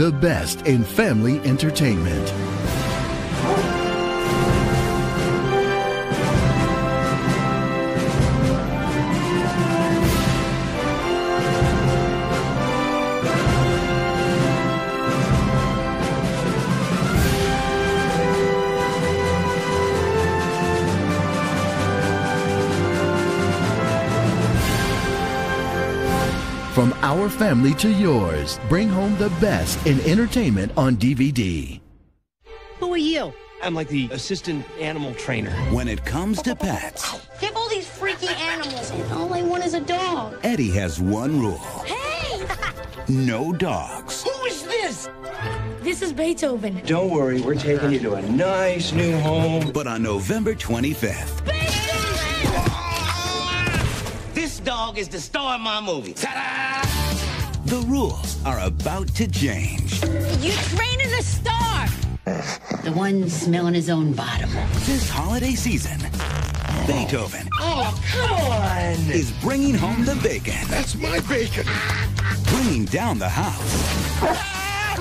the best in family entertainment. From our family to yours, bring home the best in entertainment on DVD. Who are you? I'm like the assistant animal trainer. When it comes to pets, They have all these freaky animals, and all I want is a dog. Eddie has one rule Hey! no dogs. Who is this? this is Beethoven. Don't worry, we're taking you to a nice new home. But on November 25th, This dog is the star of my movie. Ta-da! the rules are about to change. You training a star! The one smelling his own bottom. This holiday season, Beethoven Oh, come on! is bringing home the bacon, That's my bacon. bringing down the house, ah,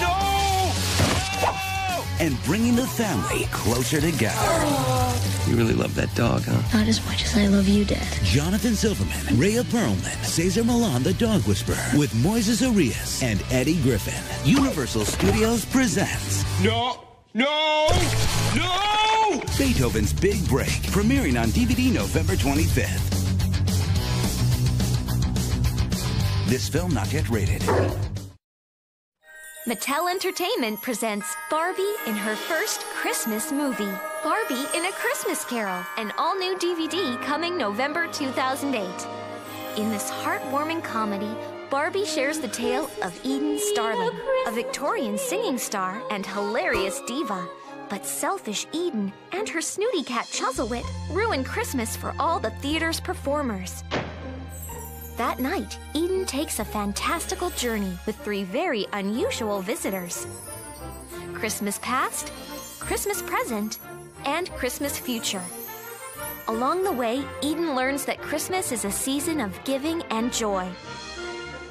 No! And bringing the family closer together. You really love that dog, huh? Not as much as I love you, Dad. Jonathan Silverman, Rhea Perlman, Cesar Millan, the dog whisperer, with Moises Arias and Eddie Griffin. Universal Studios presents No! No! No! Beethoven's Big Break, premiering on DVD November 25th. This film not yet rated. Mattel Entertainment presents Barbie in her first Christmas movie. Barbie in a Christmas Carol, an all new DVD coming November 2008. In this heartwarming comedy, Barbie shares the tale of Eden Starling, a Victorian singing star and hilarious diva. But selfish Eden and her snooty cat Chuzzlewit ruin Christmas for all the theater's performers. That night, Eden takes a fantastical journey with three very unusual visitors Christmas past, Christmas present, and Christmas future. Along the way, Eden learns that Christmas is a season of giving and joy.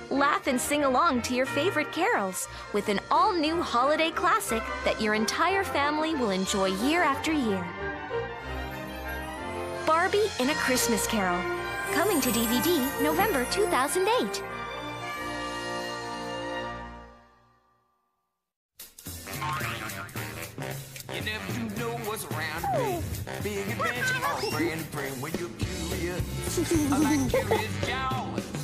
Laugh and sing along to your favorite carols with an all new holiday classic that your entire family will enjoy year after year. Barbie in a Christmas Carol. Coming to DVD November 2008. You never do know what's around and when you're curious. I like curious.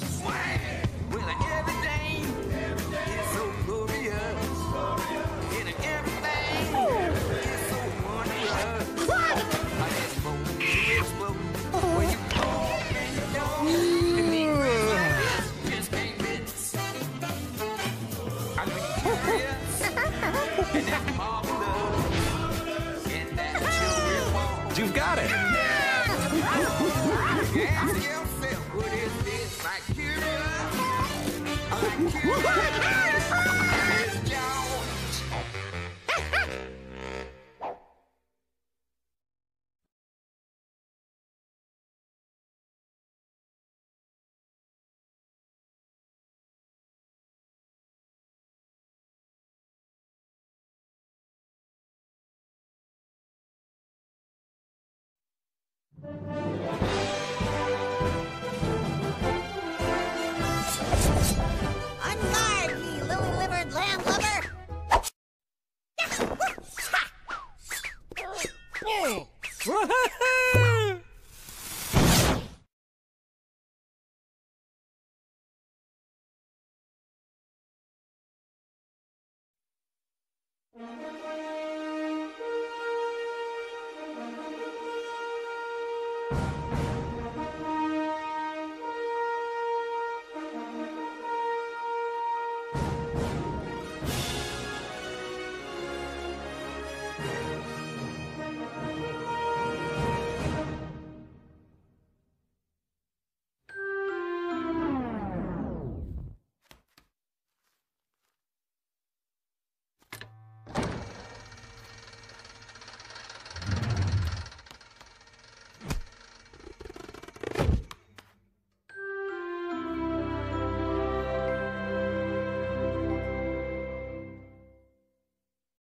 You've got it. Ask Lily-livered lamb lover!